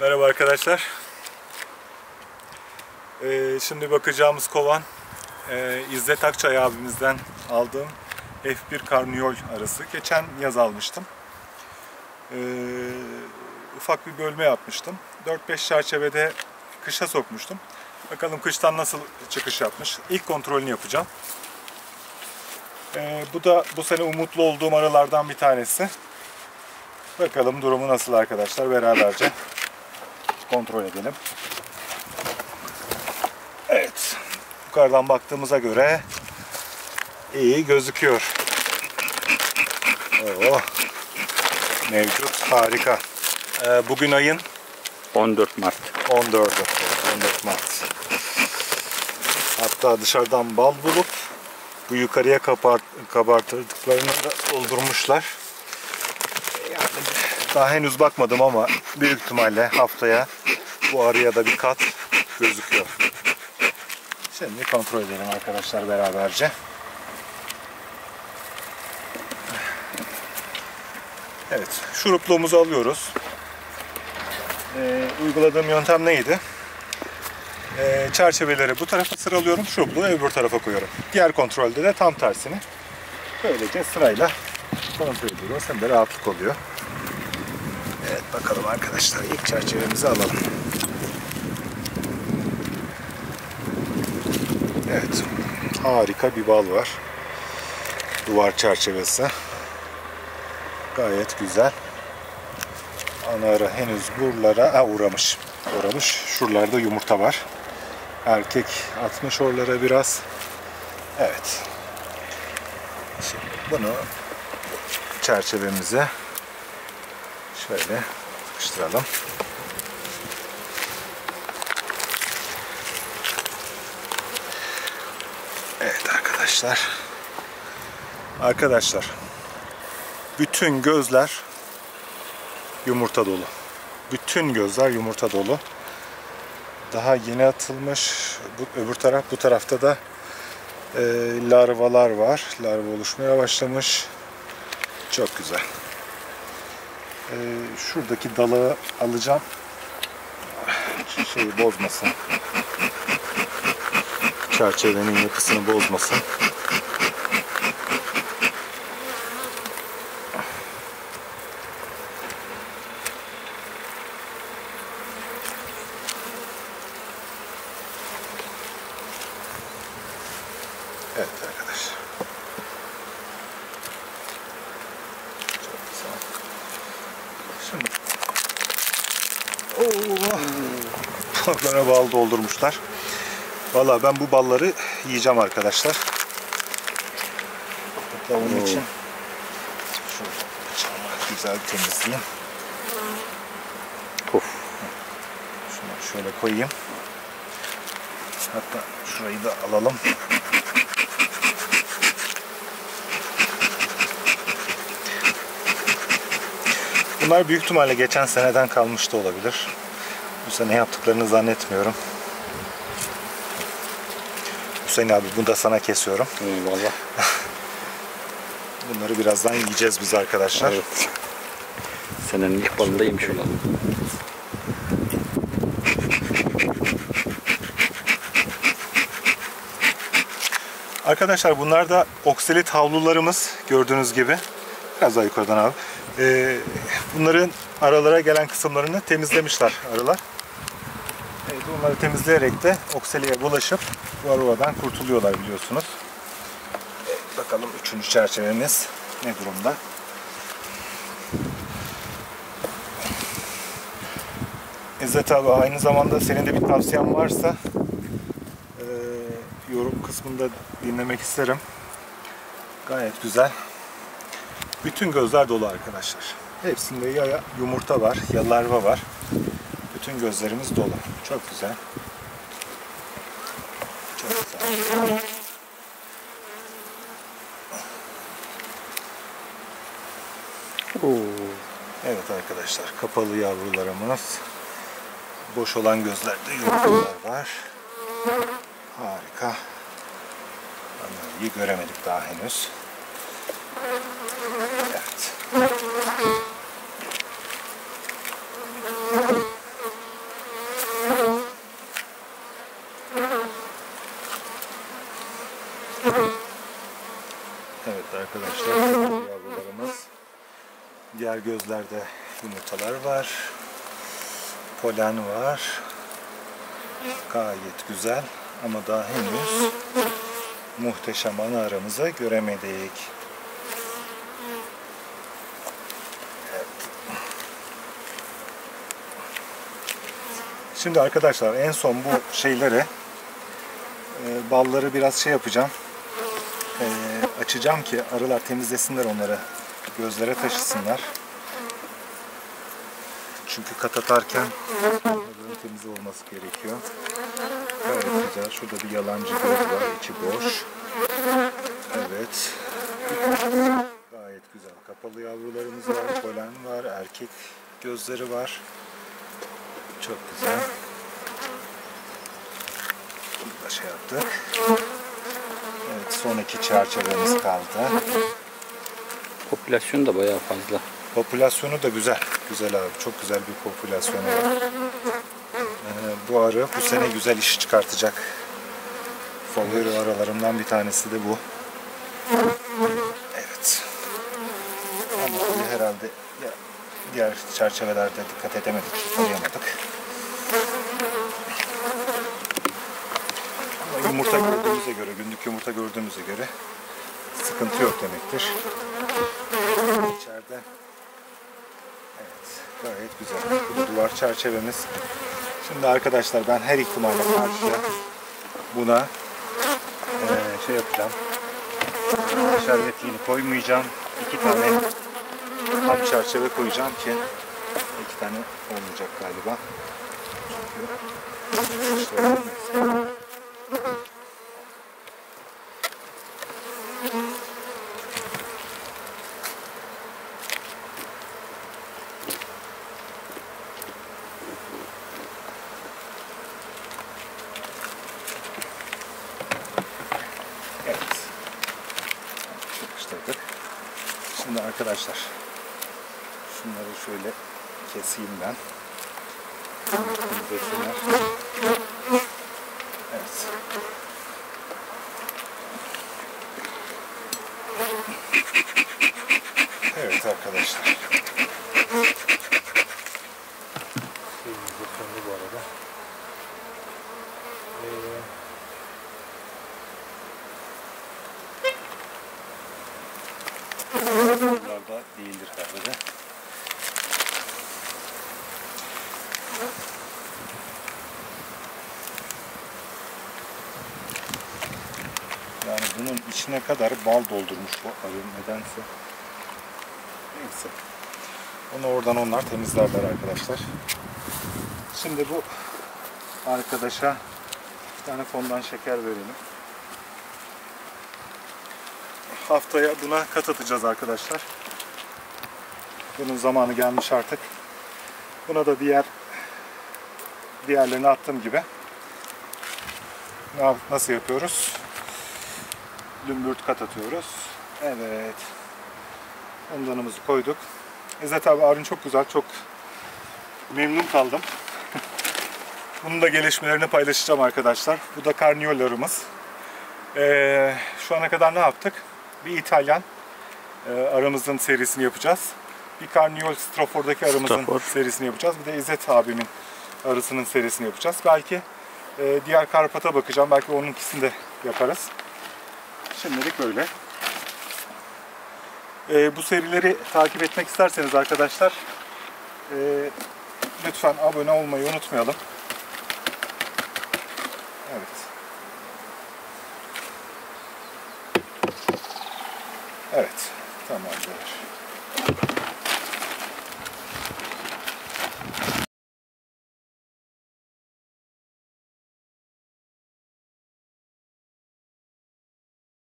Merhaba arkadaşlar. Ee, şimdi bakacağımız kovan e, İzzet Akçay abimizden aldığım F1 Karniyol arası. Geçen yaz almıştım. Ee, ufak bir bölme yapmıştım. 4-5 çerçevede kışa sokmuştum. Bakalım kıştan nasıl çıkış yapmış. İlk kontrolünü yapacağım. Ee, bu da bu sene umutlu olduğum aralardan bir tanesi. Bakalım durumu nasıl arkadaşlar beraberce kontrol edelim. Evet. Yukarıdan baktığımıza göre iyi gözüküyor. Oo. Mevcut harika. Ee, bugün ayın 14 Mart. 14'ü. 14 Mart. Hatta dışarıdan bal bulup bu yukarıya kapart, kabartırdıklarını da doldurmuşlar. Daha henüz bakmadım ama büyük ihtimalle haftaya bu araya da bir kat gözüküyor. Şimdi kontrol edelim arkadaşlar beraberce. Evet, şurupluğumuzu alıyoruz. Ee, uyguladığım yöntem neydi? Ee, çerçeveleri bu tarafa sıralıyorum, şurupluğu öbür tarafa koyuyorum. Diğer kontrolde de tam tersini. Böylece sırayla kontrol ediyoruz. Hem de rahatlık oluyor. Evet bakalım arkadaşlar ilk çerçevemizi alalım. Evet harika bir bal var. Duvar çerçevesi. Gayet güzel. Anarı henüz buralara ha, uğramış. Uğramış. Şuralarda yumurta var. Erkek atmış oralara biraz. Evet. Şimdi bunu çerçevemize şöyle sıkıştıralım. Evet arkadaşlar. Arkadaşlar bütün gözler yumurta dolu. Bütün gözler yumurta dolu. Daha yeni atılmış. Bu, öbür taraf bu tarafta da e, larvalar var. Larva oluşmaya başlamış. Çok güzel. E, şuradaki dalı alacağım. Şeyi bozmasın. Çerçevenin yapısını bozmasın. Şimdi Oo. Ballara bal doldurmuşlar. Vallahi ben bu balları yiyeceğim arkadaşlar. Hatta onun Oo. için şu bıçağımı güzel temizleyeyim. Of. Şunu şöyle koyayım. Hatta şurayı da alalım. Bunlar büyük ihtimalle geçen seneden kalmış da olabilir. Bu sene yaptıklarını zannetmiyorum. Hüseyin abi bunu da sana kesiyorum. Eyvallah. Bunları birazdan yiyeceğiz biz arkadaşlar. Evet. Senenin ilk balında yemiş olalım. Arkadaşlar bunlar da oksilit havlularımız gördüğünüz gibi. Biraz daha yukarıdan abi. Ee, bunların aralara gelen kısımlarını temizlemişler arılar. Evet, bunları temizleyerek de okseliye bulaşıp varroadan kurtuluyorlar biliyorsunuz. Evet, bakalım üçüncü çerçevemiz ne durumda? İzzet abi aynı zamanda senin de bir tavsiyen varsa e, yorum kısmında dinlemek isterim. Gayet güzel. Bütün gözler dolu arkadaşlar. Hepsinde ya yumurta var ya larva var. Bütün gözlerimiz dolu. Çok güzel. Çok güzel. Oo. Evet arkadaşlar kapalı yavrularımız. Boş olan gözlerde yumurtalar var. Harika. Onları göremedik daha henüz. Evet. Evet arkadaşlar yavrularımız diğer gözlerde yumurtalar var. Polen var. Gayet güzel ama daha henüz muhteşem ana aramıza göremedik. Şimdi arkadaşlar en son bu şeyleri e, balları biraz şey yapacağım. E, açacağım ki arılar temizlesinler onları. Gözlere taşısınlar. Çünkü kat atarken arıların temiz olması gerekiyor. Gayet güzel. Şurada bir yalancı göz var. içi boş. Evet. Gayet güzel. Kapalı yavrularımız var. Polen var. Erkek gözleri var. Çok güzel. Bunu da şey yaptık. Evet, son iki çerçevemiz kaldı. Popülasyon da bayağı fazla. Popülasyonu da güzel. Güzel abi. Çok güzel bir popülasyonu var. Ee, bu arı bu sene güzel iş çıkartacak. Favori aralarımdan bir tanesi de bu. Evet. Ama herhalde diğer çerçevelerde dikkat edemedik, arayamadık. Ama yumurta gördüğümüze göre, günlük yumurta gördüğümüze göre sıkıntı yok demektir. İçeride Evet, gayet güzel. Bu duvar çerçevemiz. Şimdi arkadaşlar ben her ihtimale karşı buna eee, şey yapacağım. Eee, Şerbetliğini koymayacağım. İki tane tam çerçeve koyacağım ki iki tane olmayacak galiba. Çünkü işte olmaz. Evet. Sıkıştırdık. Şimdi arkadaşlar şunları şöyle keseyim ben. Evet. Evet arkadaşlar. Şeyimiz de söndü bu arada. Ee, Buralarda bunun içine kadar bal doldurmuş arı nedense. Neyse. Onu oradan onlar temizlerler arkadaşlar. Şimdi bu arkadaşa bir tane fondan şeker verelim. Haftaya buna kat atacağız arkadaşlar. Bunun zamanı gelmiş artık. Buna da diğer diğerlerini attığım gibi nasıl yapıyoruz? Lümbürt kat atıyoruz. Evet. Ondanımızı koyduk. İzzet abi arın çok güzel, çok memnun kaldım. Bunun da gelişmelerini paylaşacağım arkadaşlar. Bu da karniyolarımız. Ee, şu ana kadar ne yaptık? Bir İtalyan e, aramızın serisini yapacağız. Bir Carniol Strafor'daki aramızın Strafor. serisini yapacağız. Bir de İzzet abimin arısının serisini yapacağız. Belki e, diğer Karpat'a bakacağım. Belki onunkisini de yaparız. Şimdilik böyle. E, bu serileri takip etmek isterseniz arkadaşlar e, lütfen abone olmayı unutmayalım. Evet. Evet. Tamamdır.